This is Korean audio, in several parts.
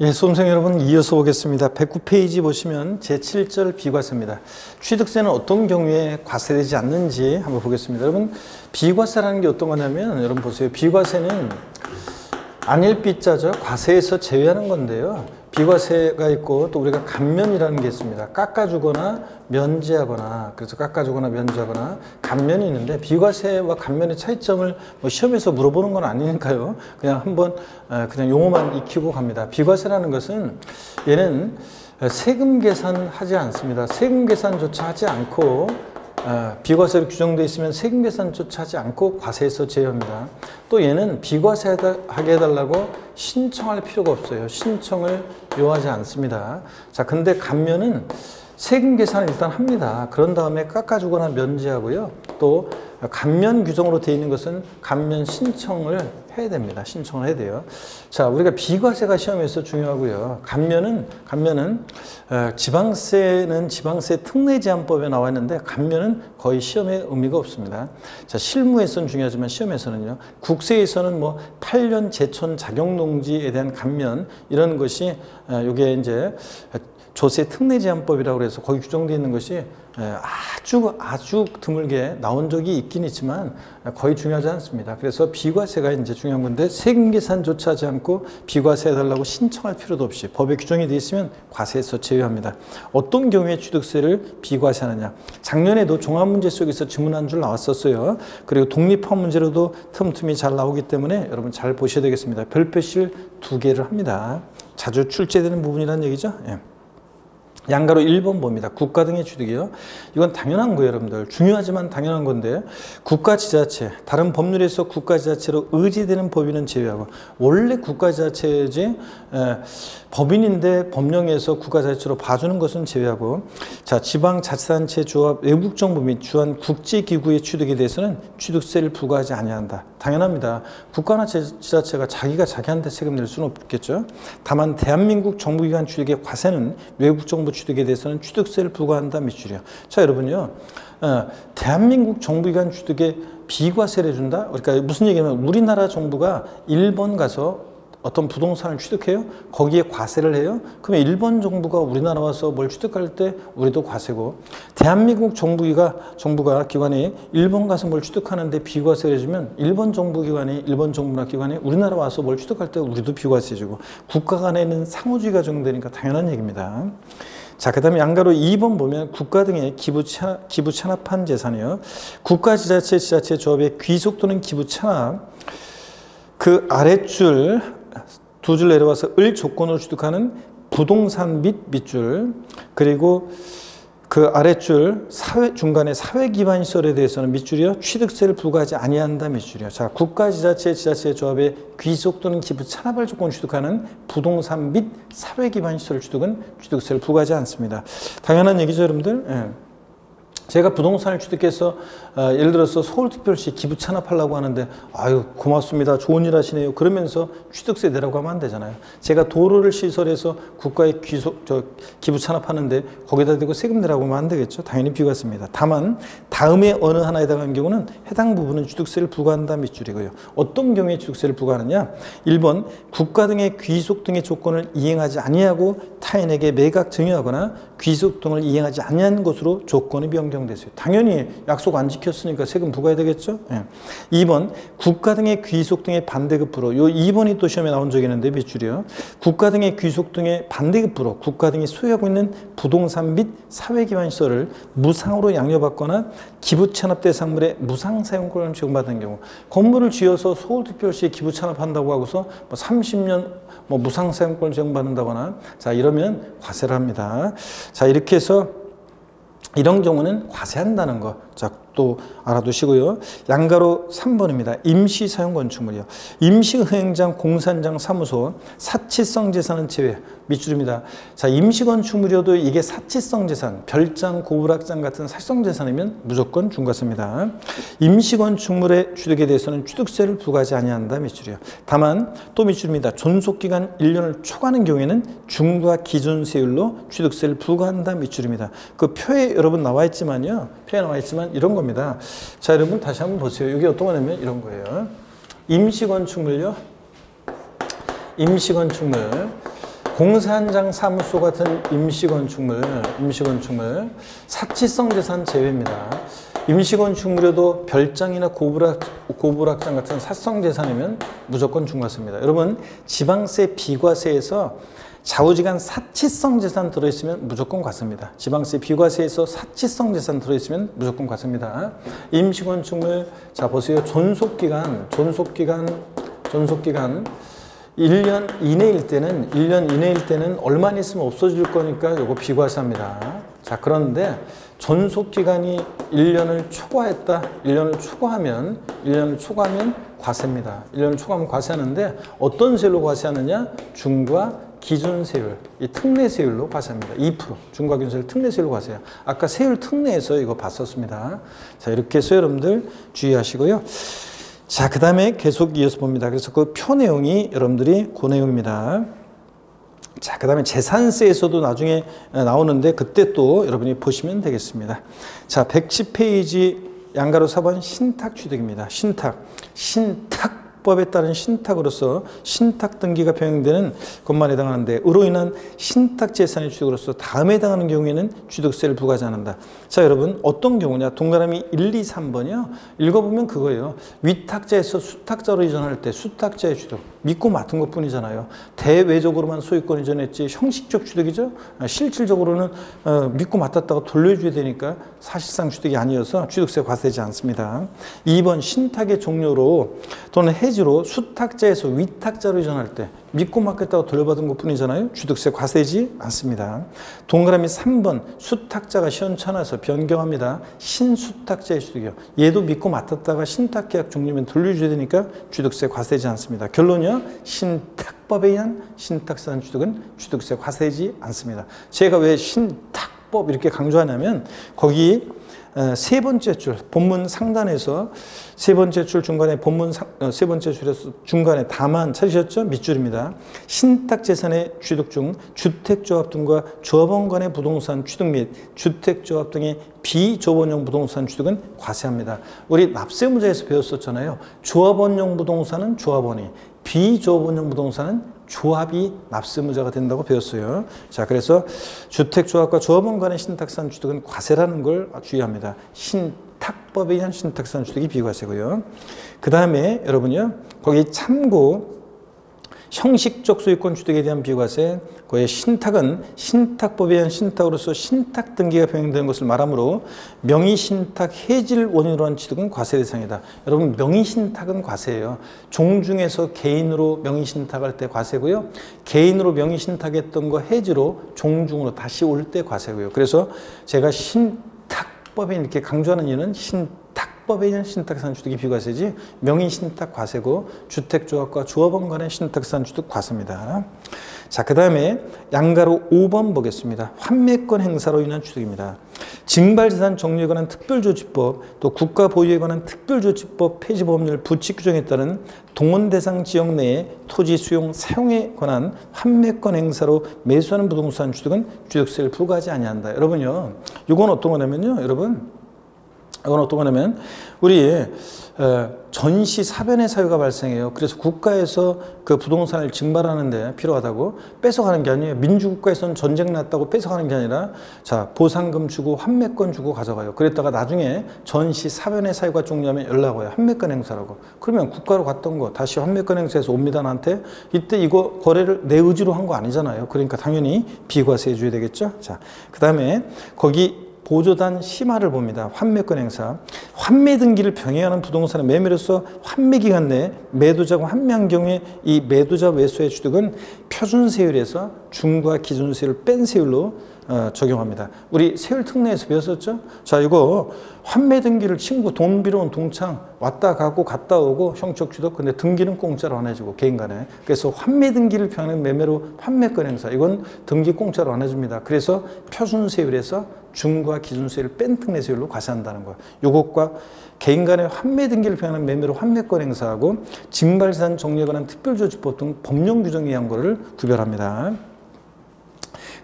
예, 수험생 여러분 이어서 보겠습니다. 109페이지 보시면 제7절 비과세입니다. 취득세는 어떤 경우에 과세되지 않는지 한번 보겠습니다. 여러분 비과세라는 게 어떤 거냐면 여러분 보세요. 비과세는 안일비자죠. 과세에서 제외하는 건데요. 비과 세가 있고 또 우리가 감면이라는 게 있습니다. 깎아주거나 면제하거나 그래서 깎아주거나 면제하거나 감면이 있는데 비과 세와 감면의 차이점을 뭐 시험에서 물어보는 건 아니니까요. 그냥 한번 그냥 용어만 익히고 갑니다. 비과 세라는 것은 얘는 세금 계산하지 않습니다. 세금 계산조차 하지 않고 어, 비과세로 규정되어 있으면 세금 계산조차 하지 않고 과세에서 제외합니다. 또 얘는 비과세하게 해달라고 신청할 필요가 없어요. 신청을 요하지 않습니다. 자, 근데 감면은 세금 계산을 일단 합니다. 그런 다음에 깎아주거나 면제하고요. 또 감면 규정으로 되어 있는 것은 감면 신청을 해야 됩니다. 신청을 해야 돼요. 자, 우리가 비과세가 시험에서 중요하고요. 감면은 감면은 어, 지방세는 지방세 특례 제한법에 나와 있는데 감면은 거의 시험에 의미가 없습니다. 자, 실무에서는 중요하지만 시험에서는요. 국세에서는 뭐 8년 제촌 자격농지에 대한 감면 이런 것이 이게 어, 이제 조세 특례 제한법이라고 해서 거기 규정되어 있는 것이 아주 아주 드물게 나온 적이 있긴 있지만 거의 중요하지 않습니다. 그래서 비과세가 이제 중요한 건데 세금 계산조차 하지 않고 비과세 해달라고 신청할 필요도 없이 법에 규정이 되어 있으면 과세에서 제외합니다. 어떤 경우에 취득세를 비과세하느냐. 작년에도 종합문제 속에서 지문 한 줄 나왔었어요. 그리고 독립화 문제로도 틈틈이 잘 나오기 때문에 여러분 잘 보셔야 되겠습니다. 별표실 두 개를 합니다. 자주 출제되는 부분이라는 얘기죠. 예. 양가로 1번 봅니다. 국가 등의 취득이요. 이건 당연한 거예요, 여러분들. 중요하지만 당연한 건데 국가 지자체, 다른 법률에서 국가 지자체로 의지되는 법인은 제외하고 원래 국가 지자체지 법인인데 법령에서 국가 지자체로 봐주는 것은 제외하고 자, 지방 자치단체 조합 외국 정부 및 주한 국제 기구의 취득에 대해서는 취득세를 부과하지 아니한다. 당연합니다. 국가나 지자체가 자기가 자기한테 세금 낼 수는 없겠죠. 다만 대한민국 정부기관 취득의 과세는 외국 정부 취득에 대해서는 취득세를 부과한다 밑줄이요. 자 여러분요. 어, 대한민국 정부기관 취득에 비과세를 준다? 그러니까 무슨 얘기냐면 우리나라 정부가 일본 가서 어떤 부동산을 취득해요? 거기에 과세를 해요? 그러면 일본 정부가 우리나라 와서 뭘 취득할 때 우리도 과세고 대한민국 정부가 정부가 기관이 일본 가서 뭘 취득하는데 비과세를 해주면 일본 정부 기관이 일본 정부나 기관이 우리나라 와서 뭘 취득할 때 우리도 비과세 해주고 국가 간에는 상호주의가 적용되니까 당연한 얘기입니다. 자, 그 다음에 양가로 2번 보면 국가 등의 기부, 찬, 기부 찬합한 재산이요. 국가 지자체, 지자체 조합의 귀속 또는 기부 찬합. 그 아랫줄 두 줄 내려와서 을 조건으로 취득하는 부동산 및 밑줄 그리고 그 아랫줄 사회 중간에 사회 기반 시설에 대해서는 밑줄이요 취득세를 부과하지 아니한다 밑줄이요. 자 국가 지자체 지자체 조합의 귀속 또는 기부 찬합을 조건 취득하는 부동산 및 사회 기반 시설 취득은 취득세를 부과하지 않습니다. 당연한 얘기죠, 여러분들. 예. 제가 부동산을 취득해서 어, 예를 들어서 서울특별시 기부 찬합하려고 하는데 아유 고맙습니다. 좋은 일 하시네요. 그러면서 취득세 내라고 하면 안 되잖아요. 제가 도로를 시설해서 국가에 귀속 저 기부 찬합하는데 거기다 대고 세금 내라고 하면 안 되겠죠? 당연히 비과세입니다. 다만 다음에 어느 하나에 해당하는 경우는 해당 부분은 취득세를 부과한다 밑줄이고요. 어떤 경우에 취득세를 부과하느냐? 1번 국가 등의 귀속 등의 조건을 이행하지 아니하고 타인에게 매각 증여하거나 귀속 등을 이행하지 아니한 것으로 조건이 변경됐어요. 당연히 약속 안 지켜 지켰으니까 세금 부과해야 되겠죠? 예. 2번 국가 등의 귀속 등의 반대급부로 요 2번이 또 시험에 나온 적이 있는데 밑줄이요. 국가 등의 귀속 등의 반대급부로 국가 등이 소유하고 있는 부동산 및 사회기반시설을 무상으로 양려받거나 기부찬압 대상물의 무상 사용권을 제공받은 경우 건물을 지어서 서울특별시에 기부찬압한다고 하고서 뭐 30년 뭐 무상 사용권을 제공받는다거나 자 이러면 과세를 합니다. 자 이렇게 해서 이런 경우는 과세한다는 거. 자, 또 알아두시고요. 양가로 3번입니다. 임시 사용 건축물이요. 임시 흥행장, 공산장, 사무소, 사치성 재산은 제외. 밑줄입니다. 자, 임시 건축물이어도 이게 사치성 재산, 별장, 고불학장 같은 사치성 재산이면 무조건 중과세입니다. 임시 건축물의 취득에 대해서는 취득세를 부과하지 아니한다. 밑줄이요. 다만 또 밑줄입니다. 존속 기간 1년을 초과하는 경우에는 중과 기준 세율로 취득세를 부과한다. 밑줄입니다. 그 표에 여러분 나와 있지만요. 표에 나와 있지만 이런 겁니다. 자, 여러분 다시 한번 보세요. 여기 어떤 거냐면 이런 거예요. 임시건축물요. 임시건축물. 공사 현장 사무소 같은 임시건축물, 임시건축물, 사치성 재산 제외입니다. 임시건축물에도 별장이나 고불악, 고불악장 같은 사성 재산이면 무조건 중과세입니다. 여러분, 지방세 비과세에서 좌우지간 사치성 재산 들어있으면 무조건 과세입니다. 지방세 비과세에서 사치성 재산 들어있으면 무조건 과세입니다. 임시건축물, 자 보세요. 존속기간, 존속기간, 존속기간 1년 이내일 때는 1년 이내일 때는 얼마 있으면 없어질 거니까 요거 비과세합니다. 자 그런데 존속 기간이 1년을 초과했다. 1년을 초과하면 1년을 초과하면 과세입니다. 1년을 초과하면 과세하는데 어떤 세율로 과세하느냐? 중과 기준 세율, 이 특례 세율로 과세합니다. 2% 중과 기준세율 특례 세율로 과세해요. 아까 세율 특례에서 이거 봤었습니다. 자 이렇게 해서 여러분들 주의하시고요. 자, 그 다음에 계속 이어서 봅니다. 그래서 그 표 내용이 여러분들이 그 내용입니다. 자, 그 다음에 재산세에서도 나중에 나오는데 그때 또 여러분이 보시면 되겠습니다. 자, 110페이지 양가로 4번 신탁 취득입니다. 신탁. 신탁 법에 따른 신탁으로서 신탁 등기가 병행되는 것만 해당하는데 으로 인한 신탁 재산의 취득으로서 다음에 해당하는 경우에는 취득세를 부과하지 않는다. 자 여러분 어떤 경우냐 동그라미 1, 2, 3번이요. 읽어보면 그거예요. 위탁자에서 수탁자로 이전할 때 수탁자의 취득 믿고 맡은 것 뿐이잖아요. 대외적으로만 소유권 이전했지 형식적 취득이죠. 아, 실질적으로는 어, 믿고 맡았다가 돌려줘야 되니까 사실상 취득이 아니어서 취득세 과세되지 않습니다. 2번 신탁의 종료로 또는 해 해지로 수탁자에서 위탁자로 이전할 때 믿고 맡겼다고 돌려받은 것 뿐이잖아요. 취득세 과세지 않습니다. 동그라미 3번 수탁자가 시원찮아서 변경합니다. 신수탁자의 취득이요. 얘도 믿고 맡았다가 신탁계약 종료면 돌려줘야 되니까 취득세 과세지 않습니다. 결론이요. 신탁법에 의한 신탁산 취득은 취득세 과세지 않습니다. 제가 왜 신탁법 이렇게 강조하냐면 거기 세 번째 줄 본문 상단에서 세 번째 줄 중간에 본문 상, 어, 세 번째 줄에서 중간에 다만 찾으셨죠? 밑줄입니다. 신탁 재산의 취득 중 주택조합 등과 조합원 간의 부동산 취득 및 주택조합 등의 비조합원용 부동산 취득은 과세합니다. 우리 납세 문제에서 배웠었잖아요. 조합원용 부동산은 조합원이 비조합원용 부동산은 조합이 납세무자가 된다고 배웠어요. 자, 그래서 주택조합과 조합원 간의 신탁산 취득은 과세라는 걸 주의합니다. 신탁법에 의한 신탁산 취득이 비과세고요. 그 다음에 여러분요, 거기 참고 형식적 소유권 취득에 대한 비과세, 그의 신탁은 신탁법에 의한 신탁으로서 신탁 등기가 병행되는 것을 말하므로 명의신탁 해지를 원인으로 한 취득은 과세 대상이다. 여러분 명의신탁은 과세예요. 종중에서 개인으로 명의신탁할 때 과세고요. 개인으로 명의신탁했던 거 해지로 종중으로 다시 올 때 과세고요. 그래서 제가 신탁법에 이렇게 강조하는 이유는 신 법에 의한 신탁산 취득이 비과세지 명의 신탁 과세고 주택조합과 조합원 간의 신탁산 취득 과세입니다. 자, 그 다음에 양가로 5번 보겠습니다. 환매권 행사로 인한 취득입니다. 징발재산 정리에 관한 특별조치법, 또 국가 보유에 관한 특별조치법 폐지 법률 부칙 규정에 따른 동원 대상 지역 내의 토지 수용, 사용에 관한 환매권 행사로 매수하는 부동산 취득은 취득세를 부과하지 아니한다. 여러분요, 이건 어떤 거냐면요, 여러분 이건 어떤 거냐면 우리 전시 사변의 사유가 발생해요. 그래서 국가에서 그 부동산을 증발하는데 필요하다고 뺏어가는 게 아니에요. 민주국가에서는 전쟁 났다고 뺏어가는 게 아니라 자 보상금 주고 환매권 주고 가져가요. 그랬다가 나중에 전시 사변의 사유가 종료하면 연락 와요. 환매권 행사라고. 그러면 국가로 갔던 거 다시 환매권 행사에서 옵니다 나한테 이때 이거 거래를 내 의지로 한 거 아니잖아요. 그러니까 당연히 비과세 해줘야 되겠죠. 자 그 다음에 거기 보조단 심화를 봅니다. 환매권 행사. 환매 등기를 병행하는 부동산의 매매로서 환매 기간 내 매도자가 환매한 경우에 이 매도자 외수의 취득은 표준 세율에서 중과 기준 세율을 뺀 세율로 어, 적용합니다. 우리 세율 특례에서 배웠었죠? 자, 이거 환매 등기를 친구 돈 빌어온 동창 왔다 가고 갔다 오고 형적 취득 근데 등기는 공짜로 안 해주고 개인 간에 그래서 환매 등기를 표하는 매매로 환매권 행사 이건 등기 공짜로 안 해줍니다. 그래서 표준 세율에서 중과 기준세율을 뺀 특례세율로 과세한다는 거예요. 요것과 개인 간의 환매 등기를 표하는 매매로 환매권 행사하고 징발산 정리에 관한 특별조치법 등 법령 규정에 의한 거를 구별합니다.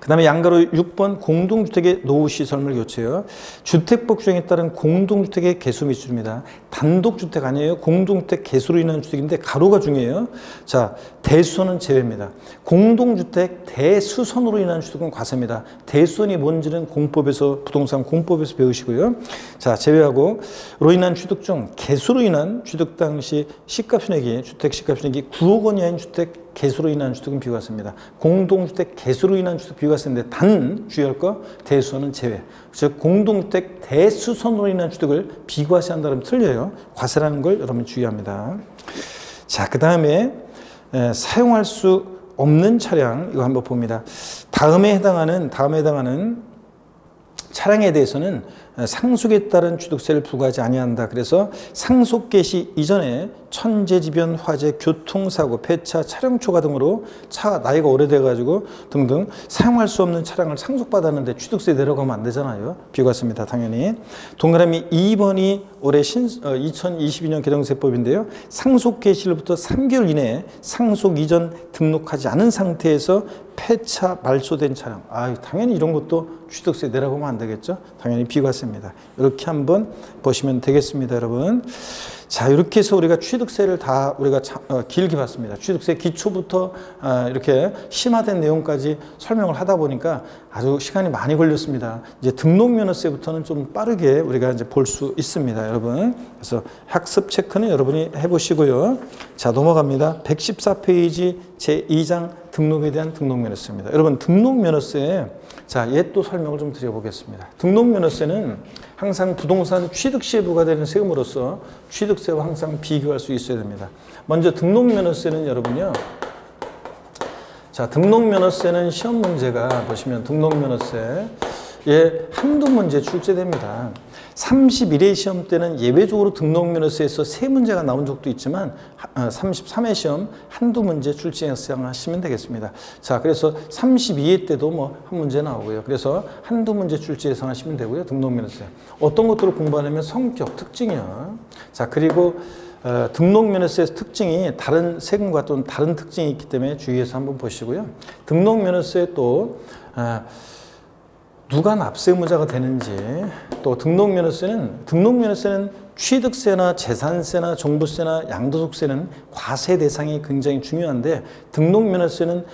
그 다음에 양가로 6번 공동주택의 노후시 설물 교체요. 주택법 규정에 따른 공동주택의 개수 미수입니다. 단독주택 아니에요. 공동주택 개수로 인한 주택인데 가로가 중요해요. 자, 대수선은 제외입니다. 공동주택 대수선으로 인한 주택은 과세입니다. 대수선이 뭔지는 공법에서 부동산 공법에서 배우시고요. 자, 제외하고 로 인한 취득 중 개수로 인한 취득 당시 시가 순액이 주택 시가 순액이 9억 원 이하인 주택 개수로 인한 주택은 비과세입니다. 공동주택 개수로 인한 주택 비과세인데 단 주의할 거 대수선은 제외. 즉 공동주택 대수선으로 인한 주택을 비과세한다면 틀려요. 과세라는 걸 여러분 주의합니다. 자, 그 다음에 사용할 수 없는 차량 이거 한번 봅니다. 다음에 해당하는 다음에 해당하는 차량에 대해서는 상속에 따른 취득세를 부과하지 아니한다. 그래서 상속 개시 이전에 천재지변, 화재, 교통사고, 폐차, 차량 초과 등으로 차 나이가 오래돼 가지고 등등 사용할 수 없는 차량을 상속받았는데 취득세 내려가면 안 되잖아요. 비과세입니다. 당연히. 동그라미 2번이 올해 신, 어, 2022년 개정세법인데요. 상속 개시일부터 3개월 이내에 상속 이전 등록하지 않은 상태에서 폐차 말소된 차량. 아, 당연히 이런 것도 취득세 내려가면 안 되겠죠. 당연히 비과세입니다. 이렇게 한번 보시면 되겠습니다, 여러분. 자, 이렇게 해서 우리가 취득세를 다 우리가 차, 어, 길게 봤습니다. 취득세 기초부터 어, 이렇게 심화된 내용까지 설명을 하다 보니까 아주 시간이 많이 걸렸습니다. 이제 등록면허세부터는 좀 빠르게 우리가 이제 볼 수 있습니다, 여러분. 그래서 학습 체크는 여러분이 해보시고요. 자, 넘어갑니다. 114페이지 제 2장 등록에 대한 등록면허세입니다. 여러분, 등록면허세 자, 옛또 설명을 좀 드려보겠습니다. 등록면허세는 항상 부동산 취득 시에 부과되는 세금으로서 취득세와 항상 비교할 수 있어야 됩니다. 먼저 등록면허세는 여러분요. 자, 등록면허세는 시험 문제가 보시면 등록면허세 예, 한두 문제 출제됩니다. 31회 시험 때는 예외적으로 등록 면허세에서 세 문제가 나온 적도 있지만 33회 아, 시험 한두 문제 출제 예상하시면 되겠습니다. 자, 그래서 32회 때도 뭐 한 문제 나오고요. 그래서 한두 문제 출제 예상하시면 되고요. 등록 면허세. 어떤 것들을 공부하냐면 성격, 특징이요. 자, 그리고 어, 등록 면허세의 특징이 다른 세금과 또 다른 특징이 있기 때문에 주의해서 한번 보시고요. 등록 면허세 또 어, 누가 납세무자가 되는지 또 등록면허세는 등록면허세는 취득세나 재산세나 종부세나 양도소득세는 과세 대상이 굉장히 중요한데 등록면허세는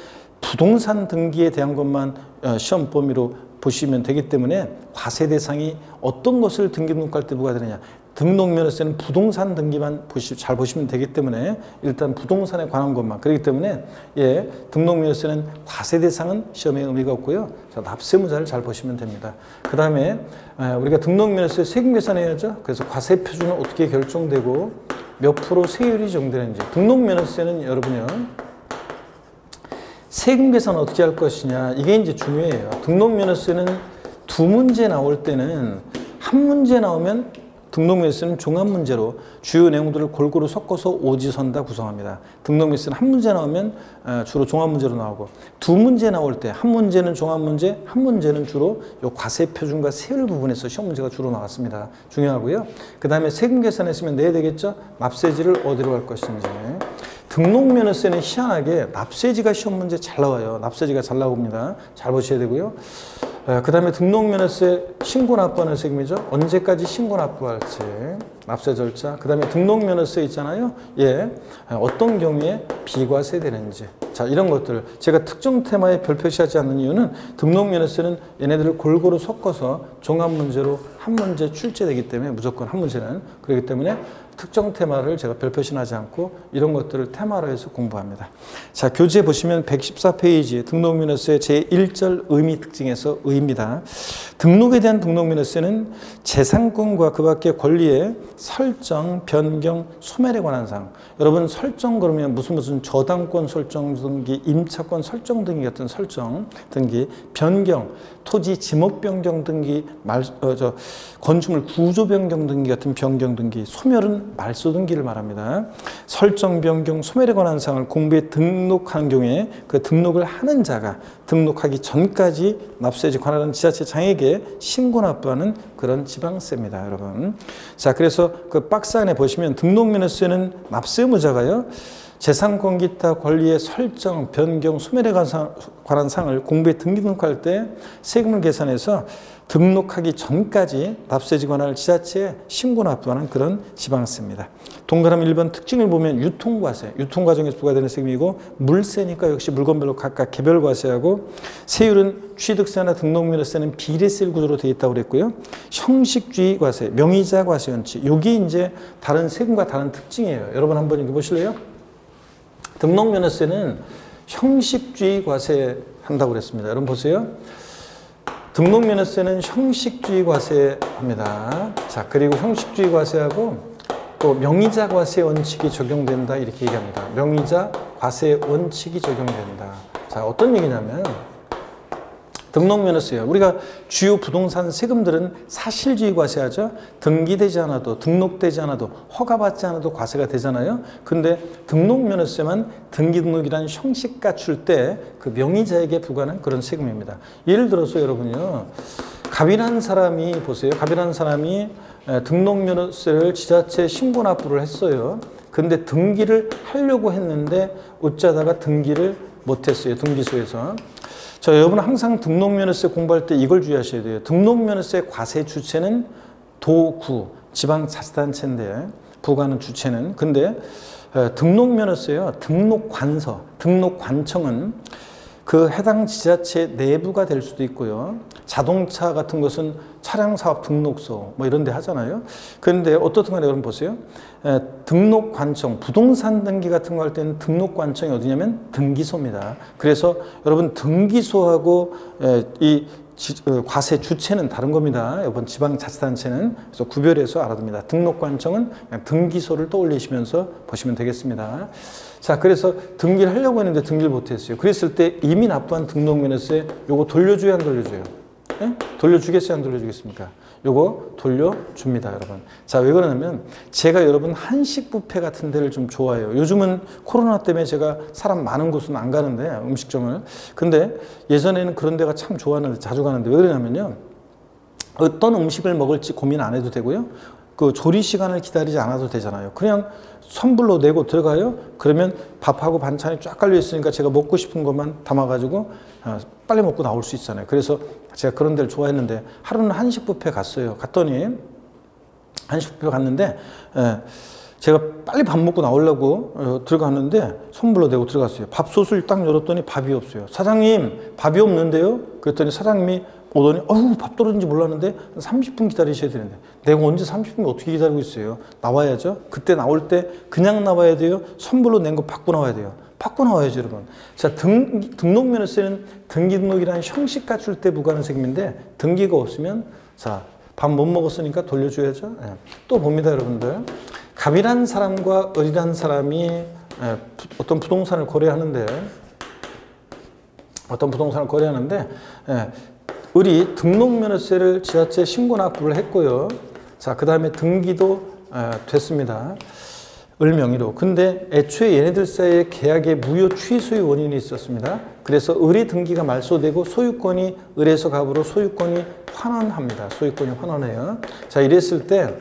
부동산 등기에 대한 것만 어, 시험 범위로 보시면 되기 때문에 과세 대상이 어떤 것을 등기 등록할 때 부과되느냐 등록면허세는 부동산 등기만 보시, 잘 보시면 되기 때문에 일단 부동산에 관한 것만 그렇기 때문에 예 등록면허세는 과세 대상은 시험에 의미가 없고요. 자, 납세무자를 잘 보시면 됩니다. 그 다음에 우리가 등록면허세 세금 계산해야죠. 그래서 과세 표준은 어떻게 결정되고 몇 프로 세율이 정되는지 등록면허세는 여러분요. 세금 계산 어떻게 할 것이냐 이게 이제 중요해요. 등록면허세는 두 문제 나올 때는 한 문제 나오면 등록밀수는 종합 문제로 주요 내용들을 골고루 섞어서 오지선 다 구성합니다. 등록밀수는 한 문제 나오면 어, 주로 종합 문제로 나오고 두 문제 나올 때 한 문제는 종합 문제, 한 문제는 주로 요 과세 표준과 세율 부분에서 시험 문제가 주로 나왔습니다. 중요하고요. 그 다음에 세금 계산했으면 내야 되겠죠. 납세지를 어디로 갈 것인지. 등록면허세는 희한하게 납세지가 시험 문제 잘 나와요. 납세지가 잘 나옵니다. 잘 보셔야 되고요. 그 다음에 등록면허세 신고 납부하는 세금이죠. 언제까지 신고 납부할지 납세 절차. 그 다음에 등록면허세 있잖아요. 예, 어떤 경우에 비과세 되는지. 자 이런 것들 제가 특정 테마에 별 표시하지 않는 이유는 등록면허세는 얘네들을 골고루 섞어서 종합 문제로 한 문제 출제되기 때문에 무조건 한 문제는 그렇기 때문에 특정 테마를 제가 별표시하지 않고 이런 것들을 테마로 해서 공부합니다. 자, 교재 보시면 114페이지 등록민허세 제1절 의미 특징에서 의입니다. 등록에 대한 등록민허세는 재산권과 그 밖의 권리의 설정, 변경, 소멸에 관한 사항. 여러분 설정 그러면 무슨 무슨 저당권 설정 등기, 임차권 설정 등기 같은 설정 등기, 변경, 토지 지목 변경 등기, 말, 어, 저, 건축물 구조 변경 등기 같은 변경 등기, 소멸은 말소 등기를 말합니다. 설정 변경, 소멸에 관한 사항을 공부에 등록하는 경우에 그 등록을 하는 자가 등록하기 전까지 납세지 관할하는 지자체 장에게 신고 납부하는 그런 지방세입니다, 여러분. 자, 그래서 그 박스 안에 보시면 등록면허세는 납세무자가요. 재산 권기타 권리의 설정, 변경, 소멸에 관한 사항을 공부에 등기 등록할 때 세금을 계산해서 등록하기 전까지 납세지 관할 지자체에 신고 납부하는 그런 지방세입니다. 동그라미 1번 특징을 보면 유통과세, 유통과정에서 부과되는 세금이고 물세니까 역시 물건별로 각각 개별과세하고 세율은 취득세나 등록면허세는 비례세 구조로 되어 있다고 그랬고요. 형식주의 과세, 명의자 과세 원칙, 여기 이제 다른 세금과 다른 특징이에요. 여러분 한번 읽어 보실래요? 등록 면허세는 형식주의 과세 한다고 그랬습니다. 여러분 보세요. 등록 면허세는 형식주의 과세합니다. 자, 그리고 형식주의 과세하고 또 명의자 과세 원칙이 적용된다 이렇게 얘기합니다. 명의자 과세 원칙이 적용된다. 자, 어떤 얘기냐면 등록면허세요. 우리가 주요 부동산 세금들은 사실주의 과세하죠. 등기되지 않아도 등록되지 않아도 허가받지 않아도 과세가 되잖아요. 근데 등록면허세만 등기 등록이라는 형식 갖출 때 그 명의자에게 부과하는 그런 세금입니다. 예를 들어서 여러분요. 갑이라는 사람이 보세요. 갑이라는 사람이 등록면허세를 지자체에 신고 납부를 했어요. 근데 등기를 하려고 했는데 어쩌다가 등기를 못했어요. 등기소에서. 자, 여러분 항상 등록면허세 공부할 때 이걸 주의하셔야 돼요. 등록면허세 과세 주체는 도구, 지방자치단체인데 부과하는 주체는 근데 등록면허세요. 등록관서, 등록관청은 그 해당 지자체 내부가 될 수도 있고요. 자동차 같은 것은 차량 사업 등록소 뭐 이런 데 하잖아요. 그런데 어떻든 간에 여러분 보세요. 에, 등록 관청, 부동산 등기 같은 거 할 때는 등록 관청이 어디냐면 등기소입니다. 그래서 여러분 등기소하고 에, 이 지, 어, 과세 주체는 다른 겁니다. 이번 지방자치단체는 그래서 구별해서 알아둡니다. 등록관청은 등기소를 떠올리시면서 보시면 되겠습니다. 자, 그래서 등기를 하려고 했는데 등기를 못했어요. 그랬을 때 이미 납부한 등록면허세 요거 돌려줘야 안 돌려줘요? 예? 돌려주겠어요? 안 돌려주겠습니까? 요거 돌려줍니다, 여러분. 자, 왜 그러냐면 제가 여러분 한식 뷔페 같은 데를 좀 좋아해요. 요즘은 코로나 때문에 제가 사람 많은 곳은 안 가는데 음식점을. 근데 예전에는 그런 데가 참 좋았는데 자주 가는데 왜 그러냐면요. 어떤 음식을 먹을지 고민 안 해도 되고요. 그 조리 시간을 기다리지 않아도 되잖아요. 그냥 선불로 내고 들어가요. 그러면 밥하고 반찬이 쫙 깔려 있으니까 제가 먹고 싶은 것만 담아가지고 어, 빨리 먹고 나올 수 있잖아요. 그래서 제가 그런 데를 좋아했는데 하루는 한식 뷔페 갔어요. 갔더니 한식 뷔페 갔는데 예, 제가 빨리 밥 먹고 나오려고 어, 들어갔는데 선불로 내고 들어갔어요. 밥솥을 딱 열었더니 밥이 없어요. 사장님 밥이 없는데요? 그랬더니 사장님이 오더니 어휴 밥 떨어진지 몰랐는데 30분 기다리셔야 되는데. 내가 언제 30분 어떻게 기다리고 있어요? 나와야죠? 그때 나올 때 그냥 나와야 돼요? 선불로 낸 거 받고 나와야 돼요? 받고 나와야죠 여러분. 자 등, 등록면허세는 등기등록이라는 형식 갖출 때 부과하는 세금인데 등기가 없으면 자 밥 못 먹었으니까 돌려줘야죠. 네. 또 봅니다 여러분들. 갑이란 사람과 을이란 사람이 네, 어떤 부동산을 거래하는데 어떤 부동산을 거래하는데 예, 우리 등록면허세를 지자체에 신고 납부를 했고요. 자, 그 다음에 등기도 어, 됐습니다. 을명의로. 근데 애초에 얘네들 사이에 계약의 무효 취소의 원인이 있었습니다. 그래서 을이 등기가 말소되고 소유권이 을에서 갑으로 소유권이 환원합니다. 소유권이 환원해요. 자, 이랬을 때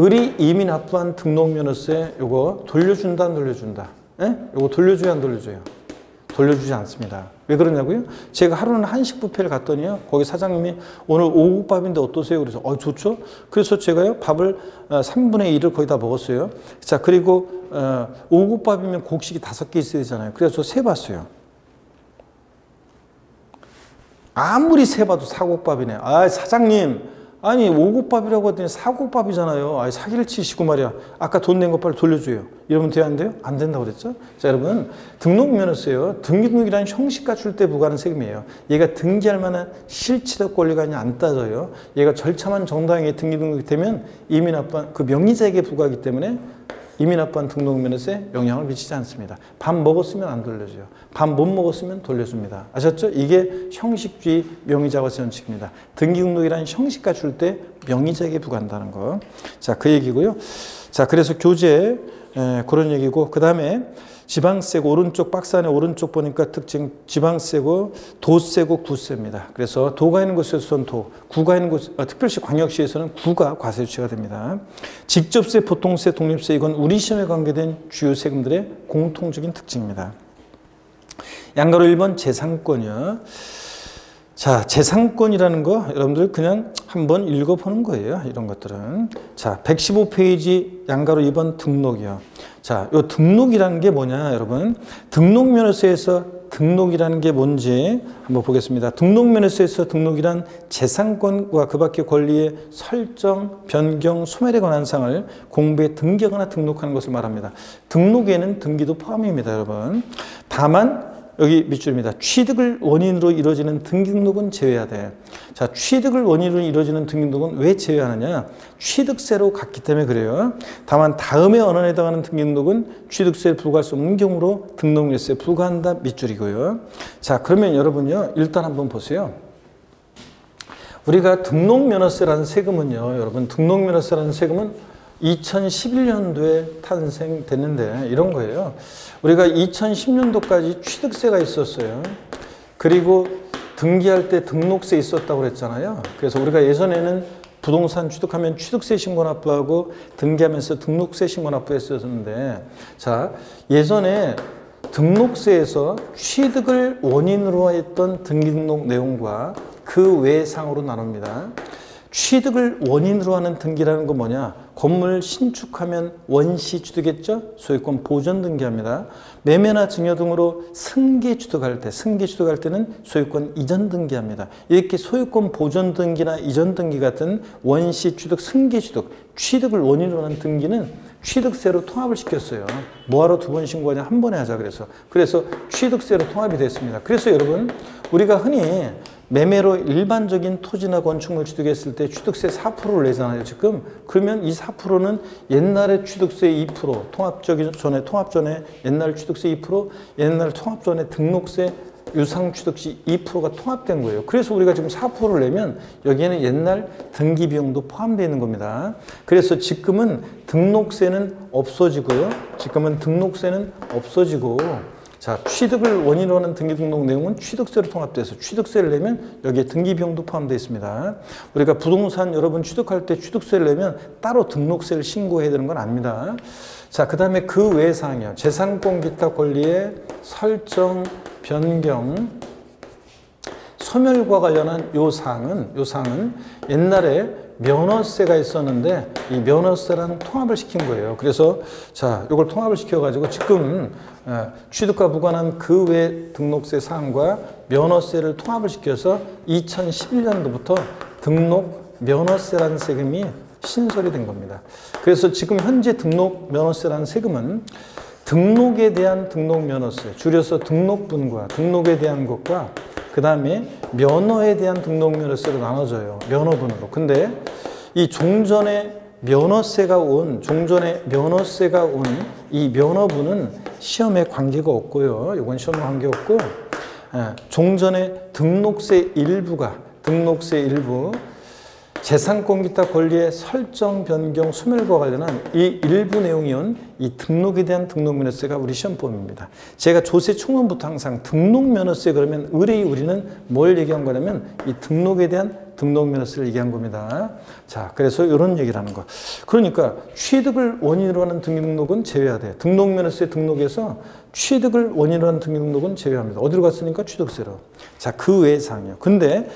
을이 이미 납부한 등록면허세 요거 돌려준다 안 돌려준다? 예? 요거 돌려줘야 안 돌려줘요? 돌려주지 않습니다. 왜 그러냐고요? 제가 하루는 한식 뷔페를 갔더니요. 거기 사장님이 오늘 오곡밥인데 어떠세요? 그래서 어 좋죠. 그래서 제가요 밥을 3분의 어, 1을 거의 다 먹었어요. 자 그리고 어, 오곡밥이면 곡식이 다섯 개 있어야 되잖아요. 그래서 세 봤어요. 아무리 세 봐도 사곡밥이네. 아 사장님 아니 오곡밥이라고 했더니 사곡밥이잖아요. 아 사기를 치시고 말이야. 아까 돈 낸 거 빨리 돌려줘요. 이러면 돼야 안 돼요? 안 된다고 그랬죠? 자 여러분 등록면허세요. 등기등록이라는 형식 갖출 때 부과하는 세금이에요. 얘가 등기할 만한 실체적 권리가 아니 안 따져요. 얘가 절차만 정당하게 등기등록이 되면 납부한 그 명의자에게 부과하기 때문에 이미 납부한 등록 면허세 영향을 미치지 않습니다. 밥 먹었으면 안 돌려줘요. 밥 못 먹었으면 돌려줍니다. 아셨죠? 이게 형식주의 명의자과세 원칙입니다. 등기등록이라는 형식 갖출 때 명의자에게 부과한다는 거. 자, 그 얘기고요. 자, 그래서 교재 에, 그런 얘기고 그 다음에 지방세고 오른쪽 박스 안에 오른쪽 보니까 특징 지방세고 도세고 구세입니다. 그래서 도가 있는 곳에서는 도, 구가 있는 곳, 어, 특별시 광역시에서는 구가 과세 주체가 됩니다. 직접세, 보통세, 독립세 이건 우리 시험에 관계된 주요 세금들의 공통적인 특징입니다. 양가로 1번 재산권이요. 자, 재산권이라는 거 여러분들 그냥 한번 읽어보는 거예요. 이런 것들은. 자, 115페이지 양가로 2번 등록이요. 자, 요 등록이라는 게 뭐냐, 여러분. 등록면허서에서 등록이라는 게 뭔지 한번 보겠습니다. 등록면허서에서 등록이란 재산권과 그 밖의 권리의 설정, 변경, 소멸에 관한 사항을 공부에 등기하거나 등록하는 것을 말합니다. 등록에는 등기도 포함입니다, 여러분. 다만 여기 밑줄입니다. 취득을 원인으로 이루어지는 등기등록은 제외하되 자 취득을 원인으로 이루어지는 등기등록은 왜 제외하느냐 취득세로 갔기 때문에 그래요. 다만 다음에 언원에 해당하는 등기등록은 취득세에 불과할 수 없는 경우로 등록료세에 불과한다 밑줄이고요. 자 그러면 여러분요 일단 한번 보세요. 우리가 등록면허세라는 세금은요 여러분 등록면허세라는 세금은 2011년도에 탄생됐는데 이런 거예요. 우리가 2010년도까지 취득세가 있었어요. 그리고 등기할 때 등록세 있었다고 그랬잖아요. 그래서 우리가 예전에는 부동산 취득하면 취득세 신고 납부하고 등기하면서 등록세 신고 납부했었는데 자 예전에 등록세에서 취득을 원인으로 했던 등기 등록 내용과 그 외 상으로 나눕니다. 취득을 원인으로 하는 등기라는 건 뭐냐? 건물 신축하면 원시 취득했죠? 소유권 보존 등기합니다. 매매나 증여 등으로 승계 취득할 때, 승계 취득할 때는 소유권 이전 등기합니다. 이렇게 소유권 보존 등기나 이전 등기 같은 원시 취득, 승계 취득, 취득을 원인으로 하는 등기는 취득세로 통합을 시켰어요. 뭐하러 두 번 신고하냐? 한 번에 하자 그래서. 그래서 취득세로 통합이 됐습니다. 그래서 여러분, 우리가 흔히 매매로 일반적인 토지나 건축물 취득했을 때 취득세 4%를 내잖아요, 지금. 그러면 이 4%는 옛날에 취득세 2%, 통합 전에, 통합 전에 옛날 취득세 2%, 옛날 통합 전에 등록세 유상 취득 시 2%가 통합된 거예요. 그래서 우리가 지금 4%를 내면 여기에는 옛날 등기 비용도 포함되어 있는 겁니다. 그래서 지금은 등록세는 없어지고요. 지금은 등록세는 없어지고 자, 취득을 원인으로 하는 등기 등록 내용은 취득세로 통합돼서 취득세를 내면 여기에 등기 비용도 포함되어 있습니다. 우리가 부동산 여러분 취득할 때 취득세를 내면 따로 등록세를 신고해야 되는 건 아닙니다. 자, 그 다음에 그 외 사항이요. 재산권 기타 권리의 설정, 변경, 소멸과 관련한 요 사항은, 요 사항은 옛날에 면허세가 있었는데 이 면허세랑 통합을 시킨 거예요. 그래서 자, 이걸 통합을 시켜가지고 지금 예, 취득과 무관한 그 외 등록세 사항과 면허세를 통합을 시켜서 2011년도부터 등록 면허세라는 세금이 신설이 된 겁니다. 그래서 지금 현재 등록 면허세라는 세금은 등록에 대한 등록 면허세, 줄여서 등록분과 등록에 대한 것과 그 다음에 면허에 대한 등록 면허세로 나눠져요. 면허분으로. 근데 이 종전에 면허세가 온, 종전에 면허세가 온 이 면허분은 시험에 관계가 없고요. 이건 시험에 관계 없고, 예, 종전에 등록세 일부가, 등록세 일부, 재산권 기타 권리의 설정, 변경, 소멸과 관련한 이 일부 내용이온 이 등록에 대한 등록면허세가 우리 시험법입니다. 제가 조세 총론부터 항상 등록면허세 그러면 의뢰의 우리는 뭘 얘기한 거냐면 이 등록에 대한 등록면허세를 얘기한 겁니다. 자, 그래서 이런 얘기를 하는 거. 그러니까 취득을 원인으로 하는 등록은 제외하되 등록면허세 등록에서 취득을 원인으로 하는 등록은 제외합니다. 어디로 갔으니까 취득세로. 자, 그 외의 사항이요. 근데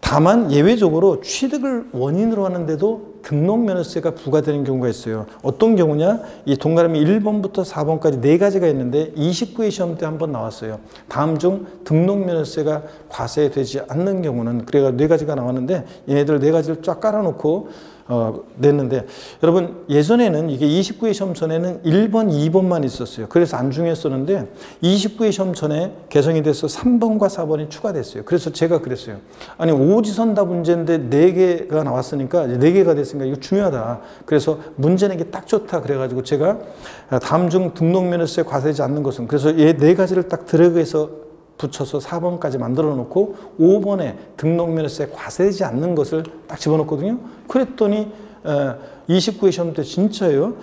다만 예외적으로 취득을 원인으로 하는데도 등록 면허세가 부과되는 경우가 있어요. 어떤 경우냐? 이 동그라미 1번부터 4번까지 네 가지가 있는데 29회 시험 때 한 번 나왔어요. 다음 중 등록 면허세가 과세되지 않는 경우는 그래가 네 가지가 나왔는데 얘네들 네 가지를 쫙 깔아놓고 어, 냈는데 여러분 예전에는 이게 29회 시험 전에는 1번, 2번만 있었어요. 그래서 안 중요했었는데 29회 시험 전에 개정이 돼서 3번과 4번이 추가됐어요. 그래서 제가 그랬어요. 아니 오지선 답 문제인데 4개가 나왔으니까 4개가 됐으니까 이거 중요하다. 그래서 문제 내기 딱 좋다. 그래가지고 제가 다음 중 등록 면허세 과세하지 않는 것은 그래서 얘 네 가지를 딱 들어가서 붙여서 4번까지 만들어 놓고 5번에 등록면허세 과세되지 않는 것을 딱 집어넣거든요. 그랬더니 29회 시험 때 진짜예요.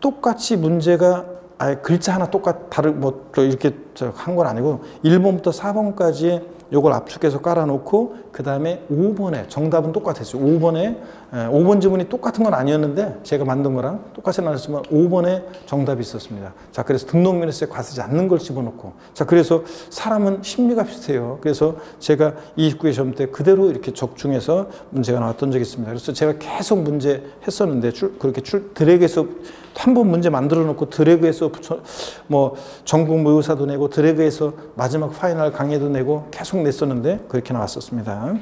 똑같이 문제가 아예 글자 하나 똑같 다르 뭐또 이렇게 한 건 아니고 1번부터 4번까지 요걸 압축해서 깔아놓고 그 다음에 5번에 정답은 똑같았어요. 5번에 5번 지문이 똑같은 건 아니었는데 제가 만든 거랑 똑같이 나눴지만 5번에 정답이 있었습니다. 자 그래서 등록면허세 과세지 않는 걸 집어넣고 자 그래서 사람은 심리가 비슷해요. 그래서 제가 29회 시험 때 그대로 이렇게 적중해서 문제가 나왔던 적이 있습니다. 그래서 제가 계속 문제 했었는데 출, 그렇게 출, 드래그에서 한 번 문제 만들어 놓고 드래그해서 붙여, 뭐 전국 모의고사도 내고 드래그해서 마지막 파이널 강의도 내고 계속 냈었는데 그렇게 나왔었습니다.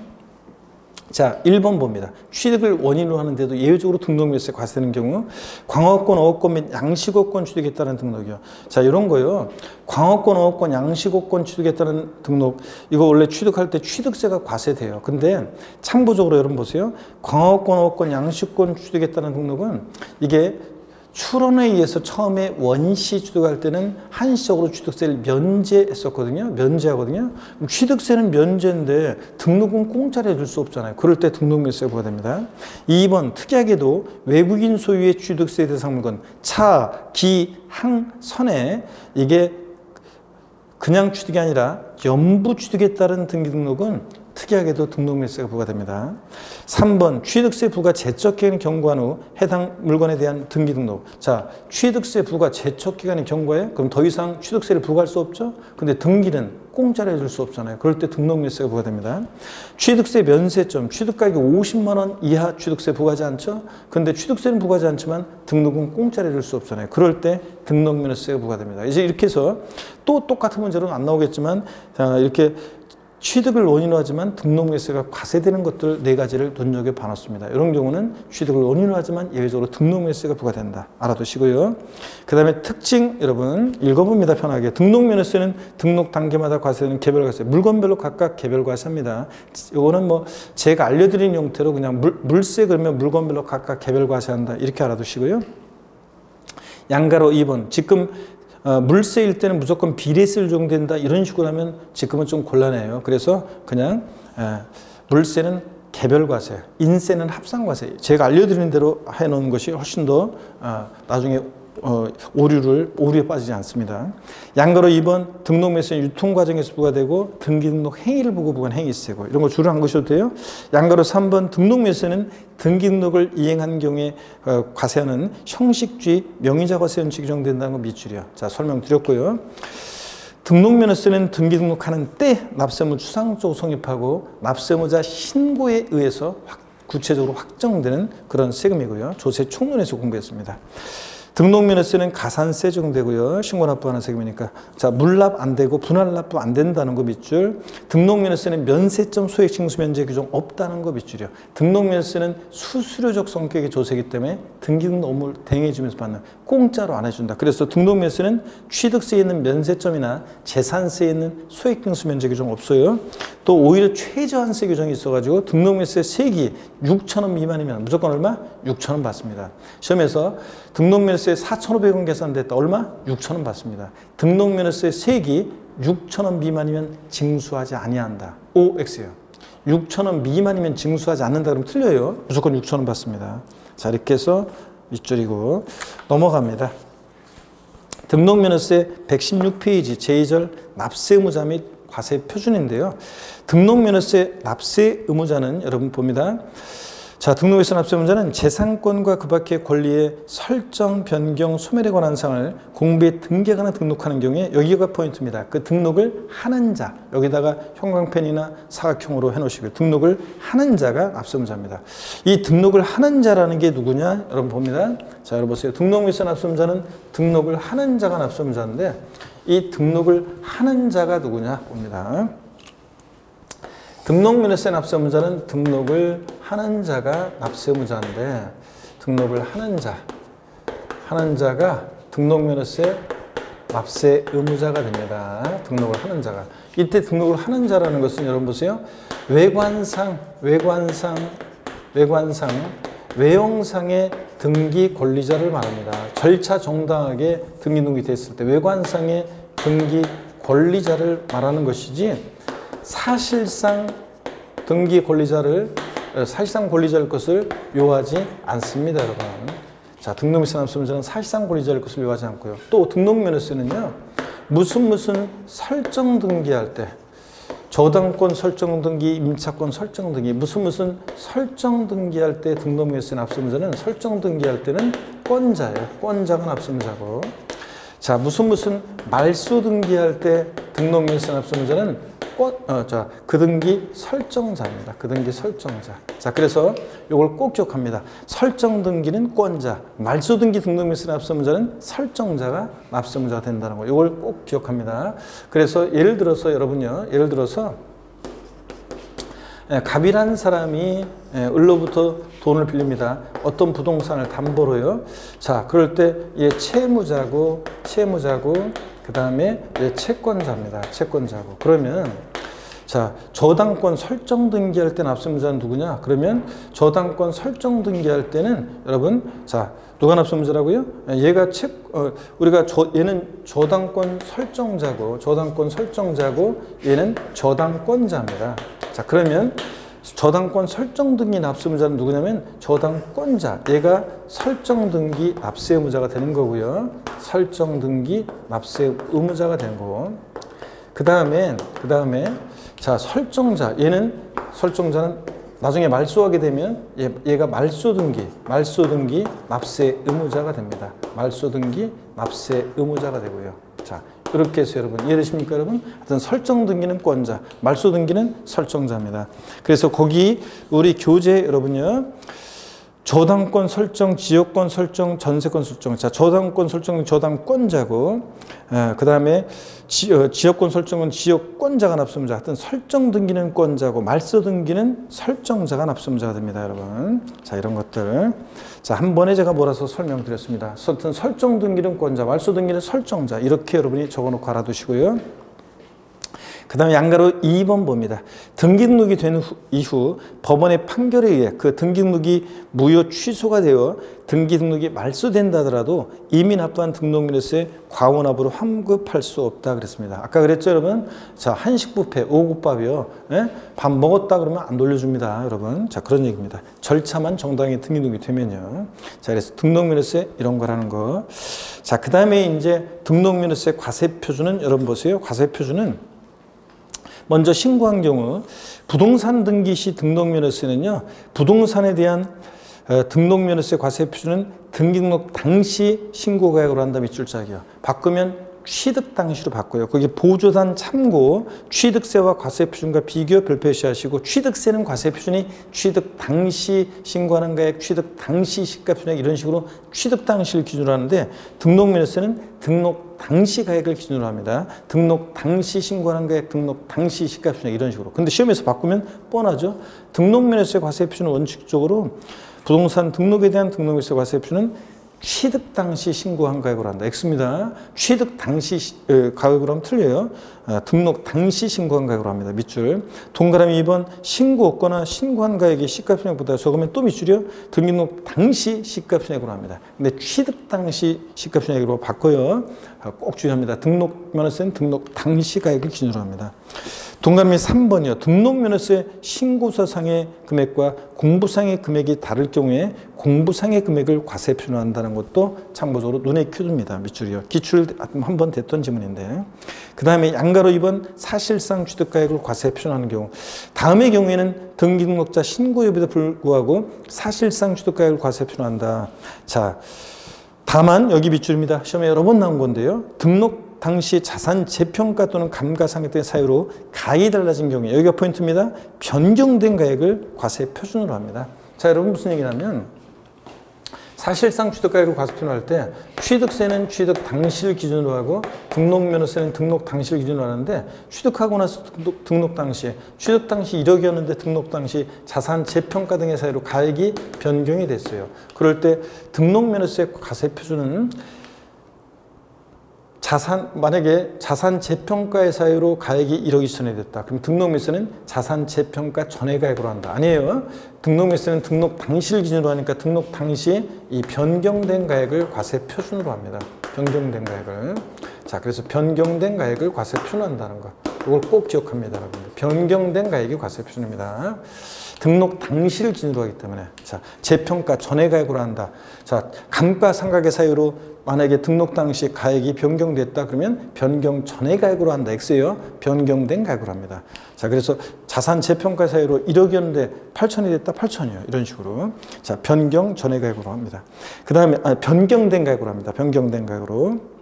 자, 1번 봅니다. 취득을 원인으로 하는데도 예외적으로 등록면허세 과세되는 경우 광업권, 어업권 및 양식업권 취득에 따른 등록이요. 자, 이런 거요. 광업권, 어업권, 양식업권 취득에 따른 등록 이거 원래 취득할 때 취득세가 과세돼요. 근데 참고적으로 여러분 보세요. 광업권, 어업권, 양식권 취득에 따른 등록은 이게 출원에 의해서 처음에 원시 취득할 때는 한시적으로 취득세를 면제했었거든요. 면제하거든요. 취득세는 면제인데 등록은 공짜로 해줄 수 없잖아요. 그럴 때 등록면세가 부과됩니다. 2번 특이하게도 외국인 소유의 취득세 대상 물건 차, 기, 항, 선에 이게 그냥 취득이 아니라 연부 취득에 따른 등기 등록은 특이하게도 등록물세가 부과됩니다. 3번 취득세 부과 제척기간이 경과한 후 해당 물건에 대한 등기 등록. 자, 취득세 부과 제척기간이 경과해? 그럼 더 이상 취득세를 부과할 수 없죠? 근데 등기는 공짜로 해줄 수 없잖아요. 그럴 때 등록물세가 부과됩니다. 취득세 면세점, 취득가격이 50만 원 이하 취득세 부과하지 않죠? 근데 취득세는 부과하지 않지만 등록은 공짜로 해줄 수 없잖아요. 그럴 때 등록면세가 부과됩니다. 이제 이렇게 해서 또 똑같은 문제로는 안 나오겠지만 이렇게 취득을 원인으로 하지만 등록매세가 과세되는 것들 네 가지를 눈여겨 봐놨습니다. 이런 경우는 취득을 원인으로 하지만 예외적으로 등록매세가 부과된다. 알아두시고요. 그 다음에 특징 여러분 읽어봅니다. 편하게. 등록면허세는 등록 단계마다 과세되는 개별과세. 물건별로 각각 개별과세입니다. 이거는 뭐 제가 알려드린 형태로 그냥 물, 물세 그러면 물건별로 각각 개별과세한다. 이렇게 알아두시고요. 양가로 2번. 지금 어, 물세일 때는 무조건 비례세를 적용된다 이런 식으로 하면 지금은 좀 곤란해요. 그래서 그냥 에, 물세는 개별과세, 인세는 합산과세. 제가 알려드리는 대로 해놓은 것이 훨씬 더 어, 나중에 어, 오류를 오류에 빠지지 않습니다. 양가로 2번 등록 매수는 유통 과정에서 부과되고 등기 등록 행위를 보고 부과한 행위 세고 이런 거 주로 안 거셔도 돼요. 양가로 3번 등록 매수는 등기 등록을 이행한 경우에 어, 과세하는 형식주의 명의자 과세 원칙이 적용된다는 거 밑줄이요. 자 설명드렸고요. 등록면허세는 등기 등록하는 때 납세무 추상적으로 성립하고 납세무자 신고에 의해서 확, 구체적으로 확정되는 그런 세금이고요. 조세 총론에서 공부했습니다. 등록면허세는 가산세 적용되고요. 신고납부하는 세금이니까. 자, 물납 안 되고 분할납부 안 된다는 거 밑줄. 등록면허세는 면세점 소액 징수 면제 규정 없다는 거 밑줄이요. 등록면허세는 수수료적 성격의 조세이기 때문에 등기등 업무를 대행해주면서 받는 공짜로 안 해준다. 그래서 등록면허세는 취득세에 있는 면세점이나 재산세에 있는 소액 징수 면제 규정 없어요. 또 오히려 최저한세 규정이 있어가지고 등록면허세 세기 6천 원 미만이면 무조건 얼마? 6천 원 받습니다. 시험에서 등록면허세 4,500원 계산됐다. 얼마? 6,000원 받습니다. 등록면허세 세기 6,000원 미만이면 징수하지 아니한다. OX예요. 6,000원 미만이면 징수하지 않는다 그러면 틀려요. 무조건 6,000원 받습니다. 자, 이렇게 해서 밑줄이고 넘어갑니다. 등록면허세 116페이지 제2절 납세 의무자 및 과세 표준인데요. 등록면허세 납세 의무자는 여러분 봅니다. 자, 등록에서 납세 문제는 재산권과 그 밖의 권리의 설정, 변경, 소멸에 관한 사항을 공부에 등기하거나 등록하는 경우에 여기가 포인트입니다. 그 등록을 하는 자, 여기다가 형광펜이나 사각형으로 해놓으시고요. 등록을 하는 자가 납세문자입니다. 이 등록을 하는 자라는 게 누구냐? 여러분 봅니다. 자, 여러분 보세요. 등록에서 납세문자는 등록을 하는 자가 납세문자인데 이 등록을 하는 자가 누구냐? 봅니다. 등록면허세 납세문자는 등록을 하는 자가 납세의무자인데 등록을 하는 자, 하는 자가 등록면허세 납세 의무자가 됩니다. 등록을 하는 자가. 이때 등록을 하는 자라는 것은 여러분 보세요. 외관상, 외관상, 외관상, 외형상의 등기 권리자를 말합니다. 절차 정당하게 등기 등기 됐을 때 외관상의 등기 권리자를 말하는 것이지 사실상 등기 권리자를 사실상 권리자일 것을 요하지 않습니다, 여러분. 자, 자, 등록면세 납세문제는 사실상 권리자일 것을 요하지 않고요. 또 등록면허세는요. 무슨 무슨 설정 등기할 때 저당권 설정 등기, 임차권 설정 등기, 무슨 무슨 설정 등기할 때 등록면세 납세문제는 설정 등기할 때는 권자예요. 권자가 납세문자고. 자, 무슨 무슨 말소 등기할 때 등록면세 납세문제는 어, 자, 그 등기 설정자입니다. 그 등기 설정자. 자, 그래서 이걸 꼭 기억합니다. 설정 등기는 권자, 말소 등기 등록면세 납세문자는 설정자가 납세문자가 된다는 거. 이걸 꼭 기억합니다. 그래서 예를 들어서 여러분요, 예를 들어서 예, 갑이라는 사람이 예, 을로부터 돈을 빌립니다. 어떤 부동산을 담보로요. 자, 그럴 때 얘 채무자고, 채무자고, 그 다음에 얘 채권자입니다. 채권자고. 그러면 자, 저당권 설정 등기할 때 납세문자는 누구냐? 그러면 저당권 설정 등기할 때는 여러분, 자, 누가 납세문자라고요? 얘가 책, 어, 우리가 저, 얘는 저당권 설정자고, 저당권 설정자고, 얘는 저당권자입니다. 자, 그러면 저당권 설정 등기 납세 의무자는 누구냐면 저당권자. 얘가 설정 등기 납세 의무자가 되는 거고요. 설정 등기 납세 의무자가 되는 거고. 그 다음에 그 다음에 자 설정자 얘는 설정자는 나중에 말소하게 되면 얘, 얘가 말소 등기 말소 등기 납세 의무자가 됩니다. 말소 등기 납세 의무자가 되고요. 자 이렇게 해서 여러분 이해되십니까 여러분? 하여튼 설정 등기는 권자, 말소 등기는 설정자입니다. 그래서 거기 우리 교재 여러분요. 저당권 설정, 지역권 설정, 전세권 설정. 자, 저당권 설정은 저당권자고, 예, 그 다음에 지, 어, 역권 설정은 지역권자가 납세자자 하여튼 설정 등기는 권자고, 말소 등기는 설정자가 납세자가 됩니다, 여러분. 자, 이런 것들. 자, 한 번에 제가 몰아서 설명드렸습니다. 하여튼 설정 등기는 권자, 말소 등기는 설정자. 이렇게 여러분이 적어 놓고 알아두시고요. 그 다음에 양가로 2번 봅니다. 등기등록이 된 후, 이후 법원의 판결에 의해 그 등기등록이 무효 취소가 되어 등기등록이 말소된다 하더라도 이미 납부한 등록면허세 과원납으로 환급할 수 없다 그랬습니다. 아까 그랬죠 여러분? 자 한식 뷔페 오곡밥이요. 예? 밥 먹었다 그러면 안 돌려줍니다 여러분. 자 그런 얘기입니다. 절차만 정당히 등기등록이 되면요. 자 그래서 등록면허세 이런 거라는 거. 자그 다음에 이제 등록면허세 과세표준은 여러분 보세요. 과세표준은 먼저 신고한 경우 부동산 등기 시 등록면허세는요. 부동산에 대한 어, 등록면허세 과세 표준은 등기등록 당시 신고가액으로 한다 밑줄짝이요. 바꾸면 취득 당시로 바꿔요. 거기 보조단 참고 취득세와 과세 표준과 비교 별표 시하시고 취득세는 과세 표준이 취득 당시 신고하는 가액, 취득 당시 시가 표준액 이런 식으로 취득 당시를 기준으로 하는데 등록면허세는 등록 당시 가액을 기준으로 합니다. 등록 당시 신고하는 가액, 등록 당시 시가 표준액 이런 식으로. 근데 시험에서 바꾸면 뻔하죠. 등록면허세 과세 표준은 원칙적으로 부동산 등록에 대한 등록면허세 과세 표준은 취득 당시 신고한 가액으로 한다. X입니다. 취득 당시 가액으로 하면 틀려요. 아, 등록 당시 신고한 가액으로 합니다. 밑줄. 동그라미 2번 신고 없거나 신고한 가액이 시가편액보다 적으면 또 밑줄이요. 등록 당시 시가편액으로 합니다. 근데 취득 당시 시가편액으로 바꿔요. 아, 꼭 주의합니다. 등록면허세는 등록 당시 가액을 기준으로 합니다. 동그라미 3번이요. 등록면허세 신고서상의 금액과 공부상의 금액이 다를 경우에 공부상의 금액을 과세 표준한다는 것도 참고적으로 눈에 큐입니다. 밑줄이요. 기출 한번 됐던 지문인데. 그 다음에 양가로 2번 사실상 취득가액을 과세 표준하는 경우. 다음의 경우에는 등기등록자 신고 여부에도 불구하고 사실상 취득가액을 과세 표준한다. 자, 다만 여기 밑줄입니다. 시험에 여러 번 나온 건데요. 등록 당시 자산 재평가 또는 감가상각 등 사유로 가액이 달라진 경우에 여기가 포인트입니다. 변경된 가액을 과세 표준으로 합니다. 자, 여러분 무슨 얘기냐면 사실상 취득가액을 과세 표준할 때 취득세는 취득 당시를 기준으로 하고 등록면허세는 등록 당시를 기준으로 하는데 취득하고 나서 등록, 등록 당시 취득 당시 1억이었는데 등록 당시 자산 재평가 등의 사유로 가액이 변경이 됐어요. 그럴 때 등록면허세 과세 표준은 자산 만약에 자산 재평가의 사유로 가액이 1억 2천이 됐다. 그럼 등록매수는 자산 재평가 전의 가액으로 한다. 아니에요. 등록매수는 등록 당시를 기준으로 하니까 등록 당시 이 변경된 가액을 과세 표준으로 합니다. 변경된 가액을. 자, 그래서 변경된 가액을 과세 표준한다는 거. 이걸 꼭 기억합니다. 여러분. 변경된 가액이 과세 표준입니다. 등록 당시를 기준으로 하기 때문에 자 재평가 전에 가액으로 한다. 자 감가상각의 사유로 만약에 등록 당시 가액이 변경됐다 그러면 변경 전에 가액으로 한다. X예요. 변경된 가액으로 합니다. 자 그래서 자산 재평가 사유로 1억이었는데 8천이 됐다. 8천이요. 이런 식으로 자 변경 전에 가액으로 합니다. 그 다음에 아, 변경된 가액으로 합니다. 변경된 가액으로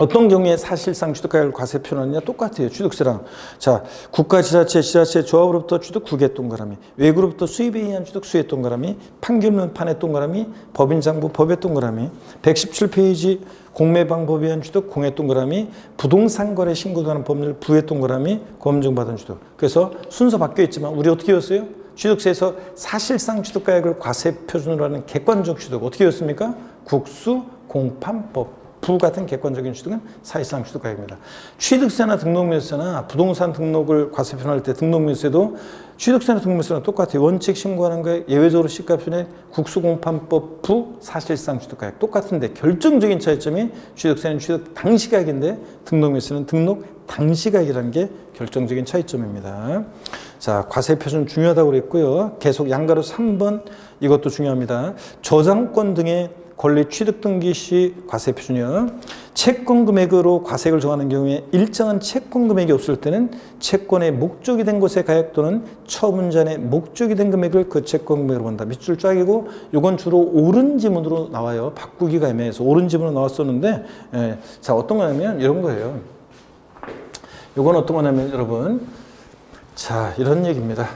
어떤 경우에 사실상 취득가액을 과세 표현하느냐 똑같아요. 취득세랑. 자, 국가, 지자체, 지자체, 조합으로부터 취득 국외 동그라미, 외국으로부터 수입에 의한 취득 수의 동그라미, 판결문 판의 동그라미, 법인 장부 법의 동그라미, 117페이지 공매 방법에 의한 취득 공의 동그라미, 부동산 거래 신고하는 법률 부의 동그라미, 검증받은 취득. 그래서 순서 바뀌어 있지만 우리 어떻게 외웠어요? 취득세에서 사실상 취득가액을 과세 표준으로 하는 객관적 취득 어떻게 외웠습니까? 국수 공판법 불같은 객관적인 취득은 사실상 취득가액입니다. 취득세나 등록면세나 부동산 등록을 과세 표현할 때 등록면세도 취득세나 등록면세랑 똑같아요. 원칙 신고하는 거에 예외적으로 시가편에 국수공판법 부 사실상 취득가액 똑같은데 결정적인 차이점이 취득세는 취득 당시가액인데 등록면세는 등록 당시가액이라는 게 결정적인 차이점입니다. 자, 과세 표준 중요하다고 그랬고요. 계속 양가로 3번 이것도 중요합니다. 저장권 등의 권리 취득 등기 시 과세 표준이요. 채권 금액으로 과세를 정하는 경우에 일정한 채권 금액이 없을 때는 채권의 목적이 된 곳의 가액 또는 처분전의 목적이 된 금액을 그 채권 금액으로 본다. 밑줄 쫙이고 이건 주로 옳은 지문으로 나와요. 바꾸기가 애매해서 옳은 지문으로 나왔었는데 예. 자 어떤 거냐면 이런 거예요. 이건 어떤 거냐면 여러분 자 이런 얘기입니다.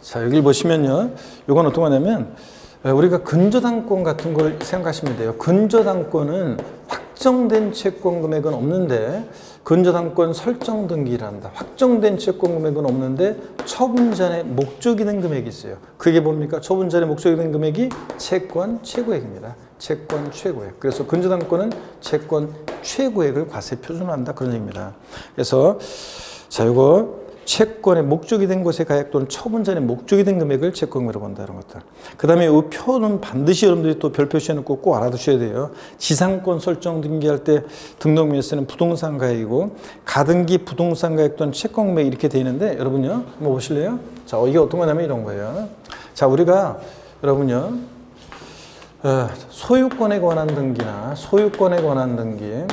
자 여기 보시면요. 이건 어떤 거냐면 예, 우리가 근저당권 같은 걸 생각하시면 돼요. 근저당권은 확정된 채권 금액은 없는데 근저당권 설정 등기란다. 확정된 채권 금액은 없는데 처분전에 목적이 된 금액이 있어요. 그게 뭡니까? 처분전에 목적이 된 금액이 채권 최고액입니다. 채권 최고액. 그래서 근저당권은 채권 최고액을 과세 표준한다. 그런 얘기입니다. 그래서 자, 이거 채권의 목적이 된 곳의 가액 또는 처분전의 목적이 된 금액을 채권금으로 본다 이런 것들. 그 다음에 이 표는 반드시 여러분들이 또 별 표 시해놓고 꼭 알아두셔야 돼요. 지상권 설정 등기할 때 등록명세는 부동산 가액이고 가등기 부동산 가액 또는 채권 금액 이렇게 돼 있는데 여러분요 한번 보실래요? 자 이게 어떤 거냐면 이런 거예요. 자 우리가 여러분요 어, 소유권에 관한 등기나 소유권에 관한 등기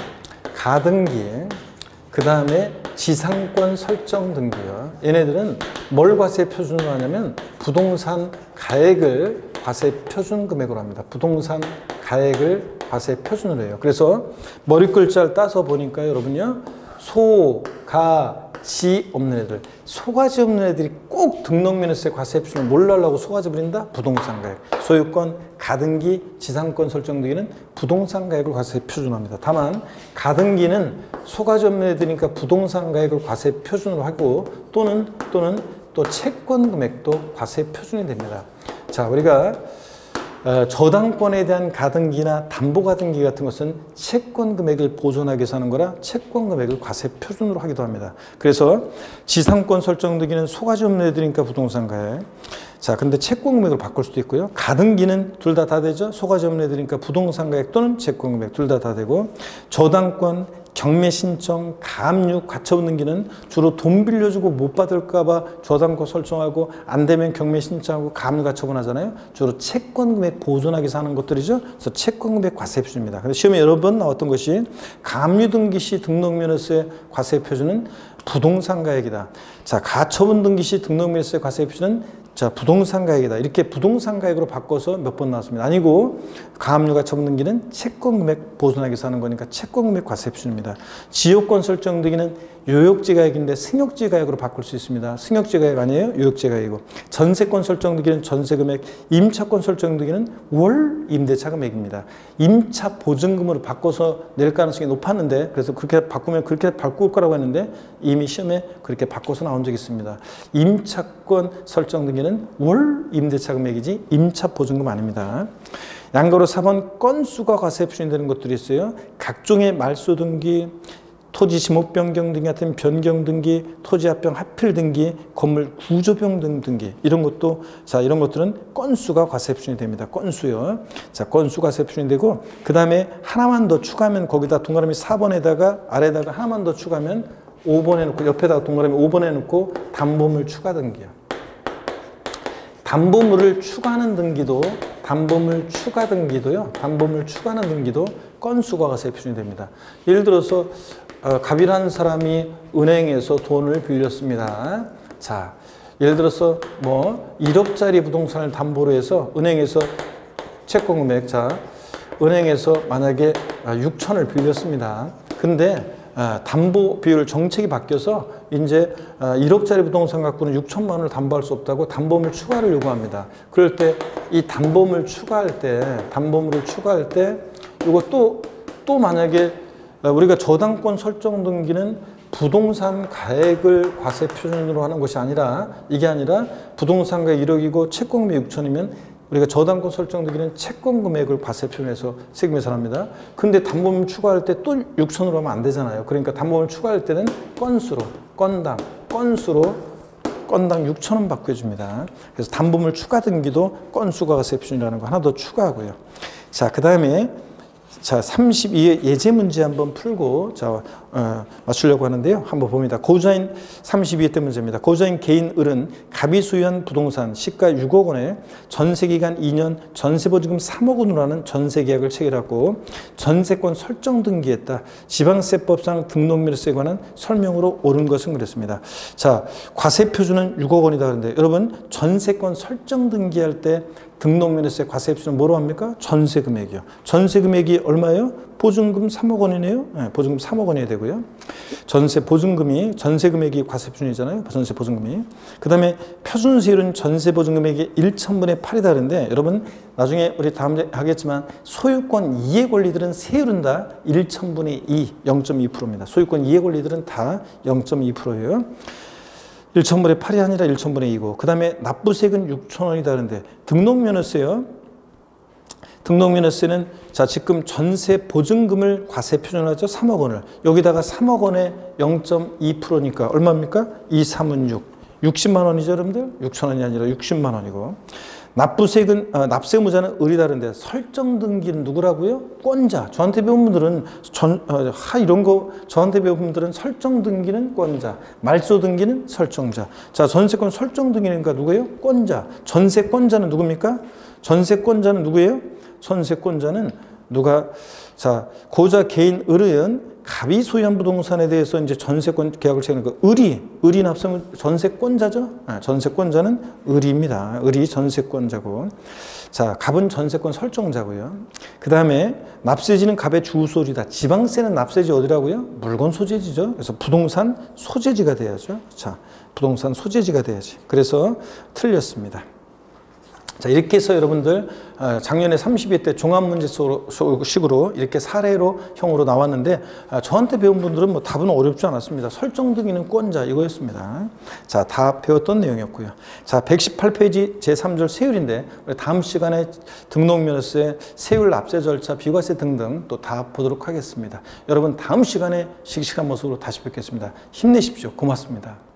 가등기 그 다음에 지상권 설정 등기요. 얘네들은 뭘 과세 표준으로 하냐면 부동산 가액을 과세 표준 금액으로 합니다. 부동산 가액을 과세 표준으로 해요. 그래서 머리 글자를 따서 보니까 여러분요. 소, 가, 지 없는 애들 소가지 없는 애들이 꼭 등록면허세 과세 표준을 몰라려고 소가지 부린다? 부동산 가액. 소유권, 가등기, 지상권 설정 등기는 부동산 가액을 과세 표준합니다. 다만 가등기는 소가지 없는 애들이니까 부동산 가액을 과세 표준으로 하고 또는 또는 또 채권 금액도 과세 표준이 됩니다. 자 우리가 어, 저당권에 대한 가등기나 담보가등기 같은 것은 채권 금액을 보존하기 위해서 하는 거라 채권 금액을 과세 표준으로 하기도 합니다. 그래서 지상권 설정 등기는 소가지 없는 애들이니까 부동산 가액. 자, 근데 채권 금액으로 바꿀 수도 있고요. 가등기는 둘다다 되죠. 소가지 없는 애들이니까 부동산 가액 또는 채권 금액 둘 다다 되고 저당권, 경매 신청, 가압류, 가처분 등기는 주로 돈 빌려주고 못 받을까봐 저당권 설정하고 안 되면 경매 신청하고 가압류 가처분 하잖아요. 주로 채권 금액 보존하기 하는 것들이죠. 그래서 채권 금액 과세 표준입니다. 근데 시험에 여러 번 나왔던 것이 가압류 등기 시 등록면허세 과세 표준은 부동산 가액이다. 자, 가처분 등기 시 등록면허세 과세 표준은 자, 부동산 가액이다. 이렇게 부동산 가액으로 바꿔서 몇 번 나왔습니다. 아니고 가압류가 처분등기는 채권 금액 보존하기 위해서 하는 거니까 채권 금액 과세 표준입니다. 지역권 설정 등기는 요역지 가액인데 승역지 가액으로 바꿀 수 있습니다. 승역지 가액 아니에요? 요역지 가액이고 전세권 설정 등기는 전세 금액, 임차권 설정 등기는 월 임대차 금액입니다. 임차 보증금으로 바꿔서 낼 가능성이 높았는데 그래서 그렇게 바꾸면 그렇게 바꿀 거라고 했는데 이미 시험에 그렇게 바꿔서 나온 적이 있습니다. 임차권 설정 등기는 월 임대차 금액이지 임차 보증금 아닙니다. 양가로 4번 건수가 과세 표준되는 것들이 있어요. 각종의 말소 등기, 토지 지목 변경 등기 같은 변경 등기, 토지 합병 합필 등기, 건물 구조 변경 등기 이런 것도 자 이런 것들은 건수가 과세 표준이 됩니다. 건수요. 자 건수 과세 표준이 되고 그 다음에 하나만 더 추가하면 거기다 동그라미 4번에다가 아래다가 하나만 더 추가하면 5번에 놓고 옆에다가 동그라미 5번에 놓고 담보물 추가 등기요. 담보물을 추가하는 등기도 담보물 추가 등기도요. 담보물 추가하는 등기도 건수가 과세 표준이 됩니다. 예를 들어서 어, 갑이라는 사람이 은행에서 돈을 빌렸습니다. 자, 예를 들어서 뭐 1억짜리 부동산을 담보로 해서 은행에서 채권 금액 자 은행에서 만약에 6천을 빌렸습니다. 근데 아, 담보 비율 정책이 바뀌어서 이제 1억짜리 아, 부동산 갖고는 6천만 원을 담보할 수 없다고 담보물 추가를 요구합니다. 그럴 때 이 담보물 추가할 때 담보물을 추가할 때 이거 또 또 만약에 우리가 저당권 설정 등기는 부동산 가액을 과세 표준으로 하는 것이 아니라 이게 아니라 부동산 가액 1억이고 채권금이 6천이면 우리가 저당권 설정 등기는 채권 금액을 과세 표준에서 세금에서 합니다. 근데 담보물 추가할 때 또 6천으로 하면 안 되잖아요. 그러니까 담보물 추가할 때는 건수로 건당 건수로 건당 6천 원 받고 해줍니다. 그래서 담보물 추가 등기도 건수가 과세 표준이라는 거 하나 더 추가하고요. 자, 그 다음에 자, 32의 예제 문제 한번 풀고 자, 어, 맞추려고 하는데요. 한번 봅니다. 고자인 32회 때 문제입니다. 고자인 개인 을은 갑이 소유한 부동산 시가 6억 원에 전세기간 2년 전세보증금 3억 원으로 하는 전세계약을 체결하고 전세권 설정 등기했다. 지방세법상 등록밀세에 관한 설명으로 옳은 것은 그랬습니다. 자, 과세표준은 6억 원이다 그런데 여러분 전세권 설정 등기할 때 등록면에서의 과세표준은 뭐로 합니까? 전세 금액이요. 전세 금액이 얼마예요? 보증금 3억 원이네요. 네, 보증금 3억 원이 되고요. 전세 보증금이 전세 금액이 과세표준이잖아요. 전세 보증금이. 그다음에 표준세율은 전세 보증금액의 1천분의 8이 다른데 여러분 나중에 우리 다음 에 하겠지만 소유권 이해 권리들은 세율은 다 1천분의 2, 0.2%입니다. 소유권 이해 권리들은 다 0.2%예요. 1천분의 8이 아니라 1천분의 2고 그 다음에 납부세금 6천 원이 다른데 등록면허세요. 등록면허세는 자 지금 전세 보증금을 과세 표준하죠. 3억 원을. 여기다가 3억 원에 0.2%니까 얼마입니까? 2, 3은 6. 60만 원이죠 여러분들? 6천 원이 아니라 60만 원이고 납부세금, 아, 납세무자는 을이 다른데 설정 등기는 누구라고요? 권자. 저한테 배운 분들은 전, 어, 하 이런 거 저한테 배운 분들은 설정 등기는 권자, 말소 등기는 설정자. 자, 전세권 설정 등기니까 누구예요? 권자. 전세권자는 누굽니까? 전세권자는 누구예요? 전세권자는 누가 자 고자 개인 을은 갑이 소유한 부동산에 대해서 이제 전세권 계약을 체결하는 그 을이 을이 납세면 전세권자죠. 아, 전세권자는 을입니다. 을이 전세권자고 자 갑은 전세권 설정자고요. 그 다음에 납세지는 갑의 주소지다. 지방세는 납세지 어디라고요? 물건 소재지죠. 그래서 부동산 소재지가 돼야죠. 자 부동산 소재지가 돼야지. 그래서 틀렸습니다. 자, 이렇게 해서 여러분들 어, 작년에 32회 때 종합문제식으로 이렇게 사례로 형으로 나왔는데 아, 저한테 배운 분들은 뭐 답은 어렵지 않았습니다. 설정 등기는 권자 이거였습니다. 자, 다 배웠던 내용이었고요. 자, 118페이지 제3절 세율인데 다음 시간에 등록면허세, 세율 납세 절차, 비과세 등등 또 다 보도록 하겠습니다. 여러분 다음 시간에 씩씩한 모습으로 다시 뵙겠습니다. 힘내십시오. 고맙습니다.